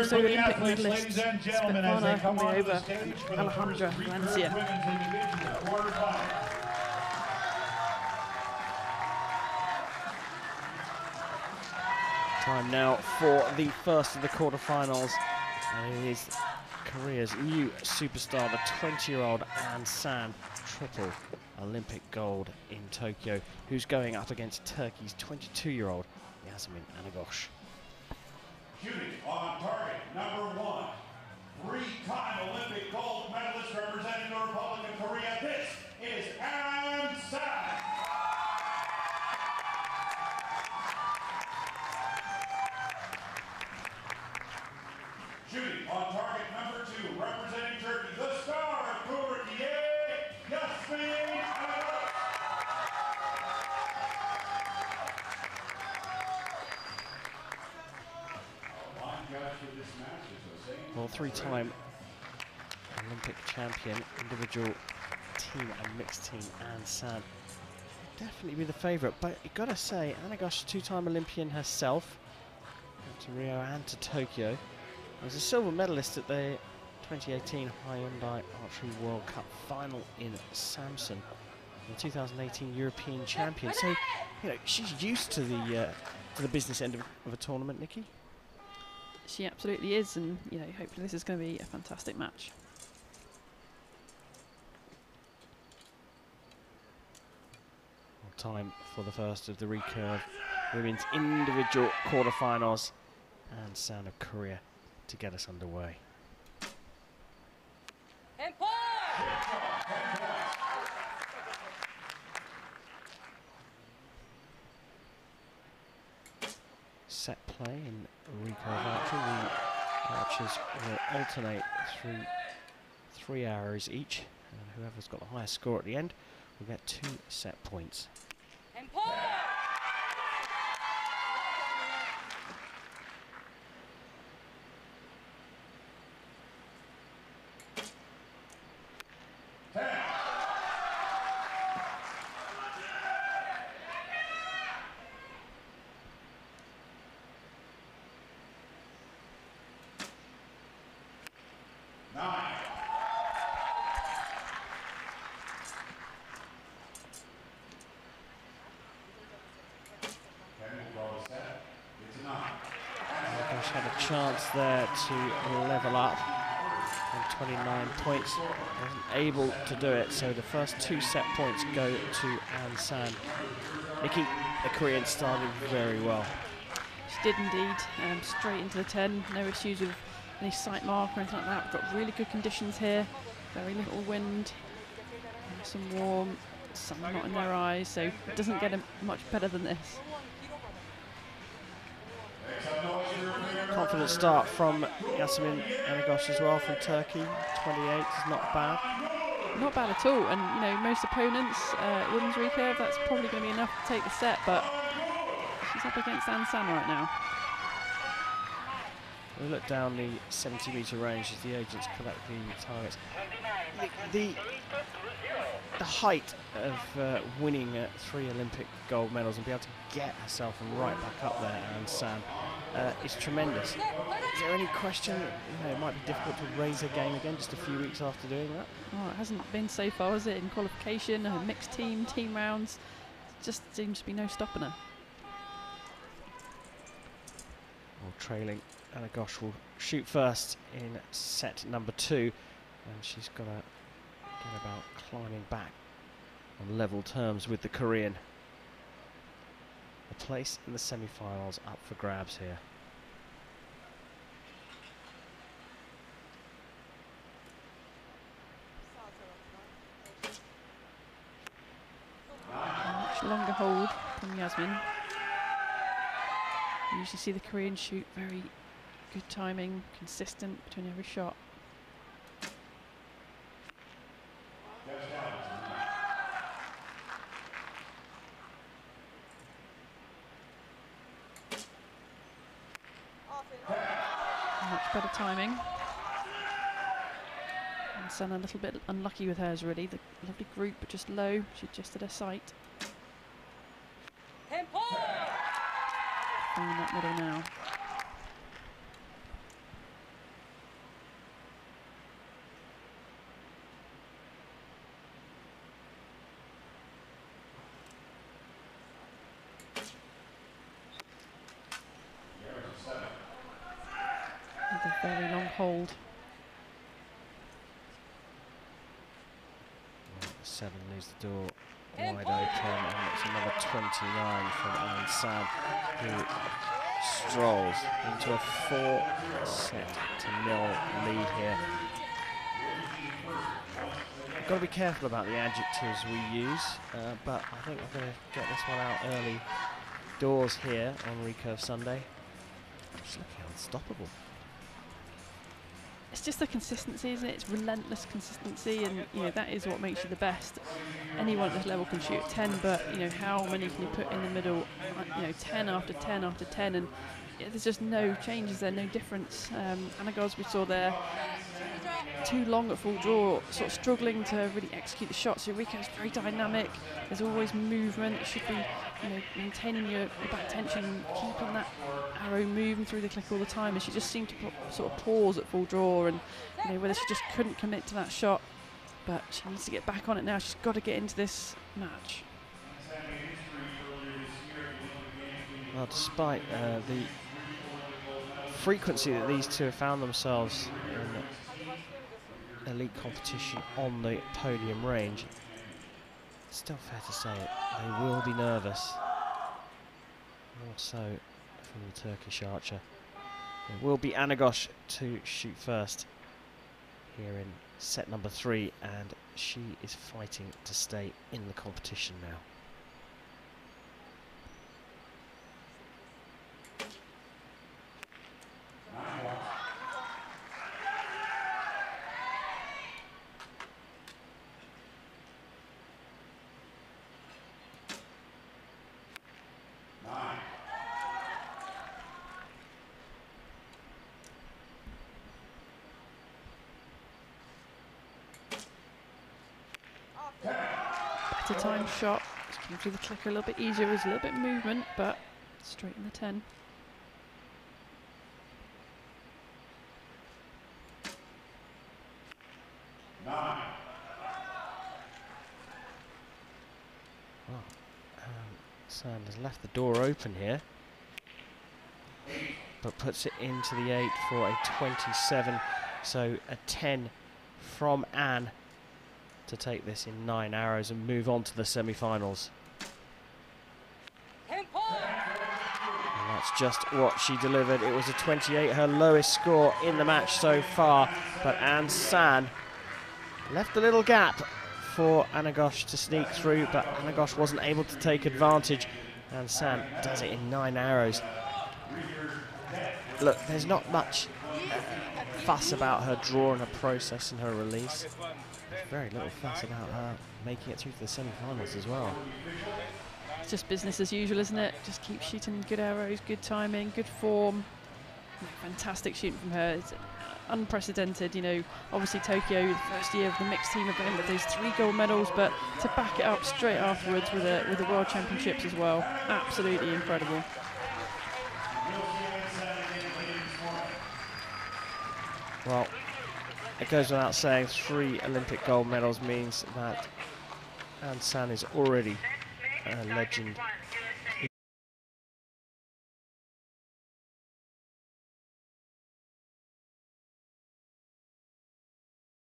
also Olympic Svetlana Komleova and Alejandra Valencia. Time now for the first of the quarterfinals. And it is Korea's new superstar, the 20-year-old An San, triple Olympic gold in Tokyo, who's going up against Turkey's 22-year-old Yasemin Anagoz. Shooting on target, number one, three-time Olympic gold medalist representing the Republic three-time Olympic champion, individual team and mixed team, An San. Definitely be the favourite, but you gotta say, Anagoz, two-time Olympian herself, to Rio and to Tokyo. Was a silver medalist at the 2018 Hyundai Archery World Cup final in Samsun. The 2018 European champion. So, you know, she's used to the uh, to the business end of, of a tournament, Nikki. She absolutely is, and you know, hopefully this is going to be a fantastic match. Time for the first of the recurve women's individual quarterfinals and Sound of Korea to get us underway. Set play in recurve archers will alternate through three arrows each, and whoever's got the highest score at the end will get two set points. Had a chance there to level up on 29 points. Wasn't able to do it, so the first two set points go to An San. Nikki, the Korean started very well. She did indeed, um, straight into the 10, no issues with any sight mark or anything like that. We've got really good conditions here, very little wind, some warm, sun not in their eyes, so it doesn't get a much better than this. Confident start from Yasemin Anagoz as well from Turkey. 28 is not bad. Not bad at all, and you know, most opponents, uh, women's recurve, that's probably going to be enough to take the set, but she's up against An San right now. We look down the 70 metre range as the agents collect the targets. The, the, the height of uh, winning uh, three Olympic gold medals and be able to get herself and right back up there, and Sam, uh, is tremendous. Is there any question you know, it might be difficult to raise her game again just a few weeks after doing that? Oh, it hasn't been so far, has it? In qualification, a mixed team, team rounds, just seems to be no stopping her. Or trailing, Anagoz will shoot first in set number two, and she's got to get about climbing back on level terms with the Korean. A place in the semi-finals up for grabs here. Much longer hold from Yasemin. You usually see the Korean shoot very good timing, consistent between every shot. Better timing. And Sun a little bit unlucky with hers really. The lovely group, but just low. She adjusted her sight. Tempo! Find that middle now. Very long hold. Seven leaves the door wide open, and it's another 29 from An San, who strolls into a four set to nil lead here. Got to be careful about the adjectives we use, uh, but I think we're going to get this one out early doors here on Recurve Sunday. It's looking unstoppable. It's just the consistency, isn't it? It's relentless consistency, and you know that is what makes you the best. Anyone at this level can shoot 10, but you know how many can you put in the middle? Uh, You know, 10 after 10 after 10, and yeah, there's just no changes there, no difference. Um, Anagoz we saw there too long at full draw, sort of struggling to really execute the shots. Eureka's very dynamic. There's always movement. It should be, you know, maintaining your, your back tension, keeping that arrow moving through the click all the time. And she just seemed to sort of pause at full draw, and you know whether she just couldn't commit to that shot. But she needs to get back on it now. She's got to get into this match. Well, despite uh, the frequency that these two have found themselves elite competition on the podium range, still fair to say it, they will be nervous. More so from the Turkish archer. It will be Anagoz to shoot first here in set number three, and she is fighting to stay in the competition now. Better time shot. Just came through the click a little bit easier. There's a little bit of movement, but straight in the 10. Nine. Well, um, Sand has left the door open here, but puts it into the 8 for a 27. So a 10 from An to take this in 9 arrows and move on to the semi finals. And that's just what she delivered. It was a 28, her lowest score in the match so far. But An San left a little gap for Anagoz to sneak through, but Anagoz wasn't able to take advantage. And San does it in nine arrows. Look, there's not much fuss about her draw and her process and her release. Very little fuss about her making it through to the semi-finals as well. It's just business as usual, isn't it? Just keep shooting good arrows, good timing, good form. Fantastic shooting from her. It's unprecedented, you know. Obviously, Tokyo, the first year of the mixed team event with those three gold medals, but to back it up straight afterwards with the with the World Championships as well, absolutely incredible. Well, it goes without saying, three Olympic gold medals means that An San is already a legend